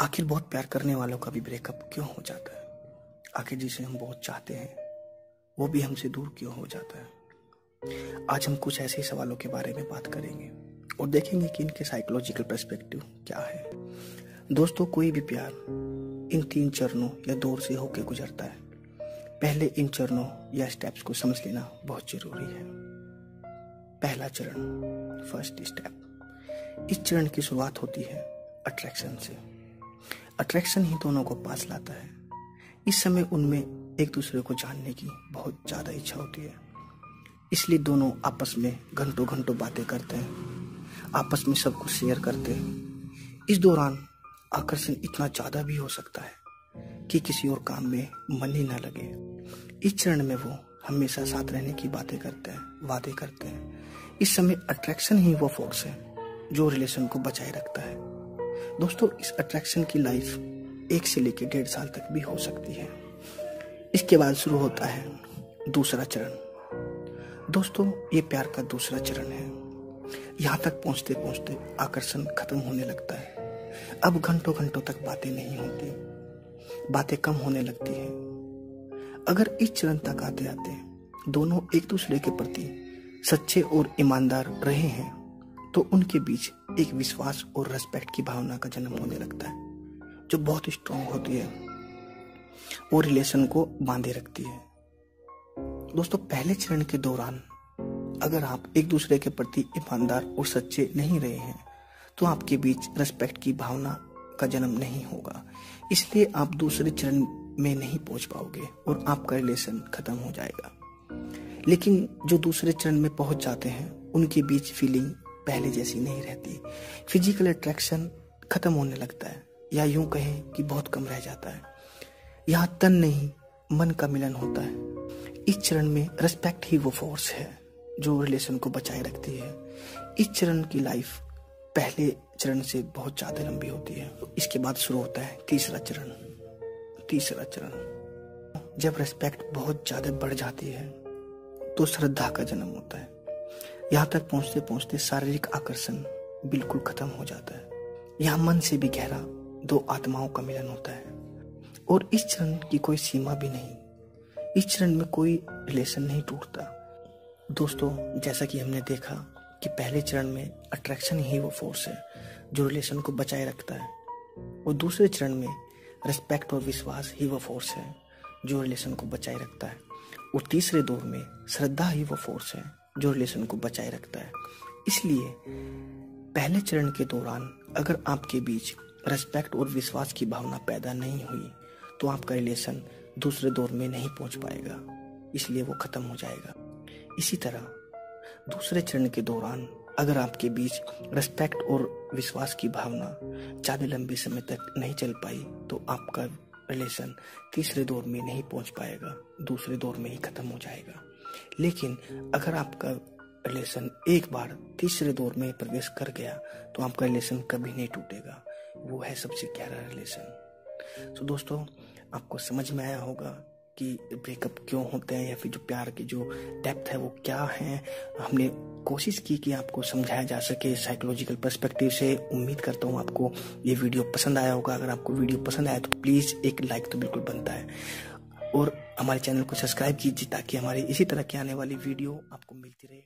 आखिर बहुत प्यार करने वालों का भी ब्रेकअप क्यों हो जाता है? आखिर जिसे हम बहुत चाहते हैं, वो भी हमसे दूर क्यों हो जाता है? आज हम कुछ ऐसे सवालों के बारे में बात करेंगे और देखेंगे कि इनके साइकोलॉजिकल पर्सपेक्टिव क्या है। दोस्तों, कोई भी प्यार इन तीन चरणों या दौर से होकर गुजरता है। पहले इन चरणों या स्टेप्स को समझ लेना बहुत ज़रूरी है। पहला चरण फ़र्स्ट स्टेप इस चरण की शुरुआत होती है अट्रैक्शन से। अट्रैक्शन ही दोनों को पास लाता है। इस समय उनमें एक दूसरे को जानने की बहुत ज़्यादा इच्छा होती है। इसलिए दोनों आपस में घंटों घंटों बातें करते हैं। आपस में सब कुछ शेयर करते हैं। इस दौरान आकर्षण इतना ज़्यादा भी हो सकता है कि किसी और काम में मन ही ना लगे। इस चरण में वो हमेशा साथ रहने की बातें करते हैं, वादे करते हैं। इस समय अट्रैक्शन ही वो फोर्स है जो रिलेशन को बचाए रखता है। दोस्तों, इस अट्रैक्शन की लाइफ एक से लेकर डेढ़ साल तक भी हो सकती है। इसके बाद शुरू होता है दूसरा चरण। दोस्तों, ये प्यार का दूसरा चरण है। यहाँ तक पहुँचते पहुँचते आकर्षण खत्म होने लगता है। अब घंटों घंटों तक बातें नहीं होती। बातें कम होने लगती है। अगर इस चरण तक आते आते दोनों एक दूसरे के प्रति सच्चे और ईमानदार रहे हैं तो उनके बीच एक विश्वास और रेस्पेक्ट की भावना का जन्म होने लगता है, जो बहुत स्ट्रांग होती है। वो रिलेशन को बांधे रखती है। दोस्तों, पहले चरण के दौरान अगर आप एक दूसरे के प्रति ईमानदार और सच्चे नहीं रहे हैं तो आपके बीच रेस्पेक्ट की भावना का जन्म नहीं होगा। इसलिए आप दूसरे चरण में नहीं पहुँच पाओगे और आपका रिलेशन खत्म हो जाएगा। लेकिन जो दूसरे चरण में पहुँच जाते हैं, उनके बीच फीलिंग पहले जैसी नहीं रहती। फ़िज़िकल अट्रैक्शन खत्म होने लगता है, या यूँ कहें कि बहुत कम रह जाता है। यहाँ तन नहीं, मन का मिलन होता है। इस चरण में रेस्पेक्ट ही वो फोर्स है, जो रिलेशन को बचाए रखती है। इस चरण की लाइफ पहले चरण से बहुत ज़्यादा लंबी होती है। इसके बाद शुरू होता है तीसरा चरण। तीसरा चरण। जब रेस्पेक्ट बहुत ज़्यादा बढ़ जाती है तो श्रद्धा का जन्म होता है। यहाँ तक पहुँचते पहुँचते शारीरिक आकर्षण बिल्कुल खत्म हो जाता है। यहाँ मन से भी गहरा दो आत्माओं का मिलन होता है। और इस चरण की कोई सीमा भी नहीं। इस चरण में कोई रिलेशन नहीं टूटता। दोस्तों, जैसा कि हमने देखा कि पहले चरण में अट्रैक्शन ही वो फोर्स है जो रिलेशन को बचाए रखता है। और दूसरे चरण में रिस्पेक्ट और विश्वास ही वो फोर्स है जो रिलेशन को बचाए रखता है। और तीसरे दौर में श्रद्धा ही वो फोर्स है जो रिलेशन को बचाए रखता है। इसलिए, पहले चरण के दौरान अगर आपके बीच रेस्पेक्ट और विश्वास की भावना पैदा नहीं हुई तो आपका रिलेशन दूसरे दौर में नहीं पहुँच पाएगा। इसलिए वो खत्म हो जाएगा। इसी तरह, दूसरे चरण के दौरान अगर आपके बीच रेस्पेक्ट और विश्वास की भावना ज़्यादा लंबे समय तक नहीं चल पाई तो आपका रिलेशन तीसरे दौर में नहीं पहुँच पाएगा, दूसरे दौर में ही खत्म हो जाएगा। लेकिन अगर आपका रिलेशन एक बार तीसरे दौर में प्रवेश कर गया तो आपका रिलेशन कभी नहीं टूटेगा। वो है सबसे गहरा रिलेशन तो दोस्तों, आपको समझ में आया होगा कि ब्रेकअप क्यों होते हैं या फिर जो प्यार की जो डेप्थ है वो क्या है? हमने कोशिश की कि आपको समझाया जा सके साइकोलॉजिकल पर्सपेक्टिव से। उम्मीद करता हूँ आपको ये वीडियो पसंद आया होगा। अगर आपको वीडियो पसंद आया तो प्लीज़ एक लाइक तो बिल्कुल बनता है। और हमारे चैनल को सब्सक्राइब कीजिए ताकि हमारी इसी तरह की आने वाली वीडियो आपको मिलती रहे।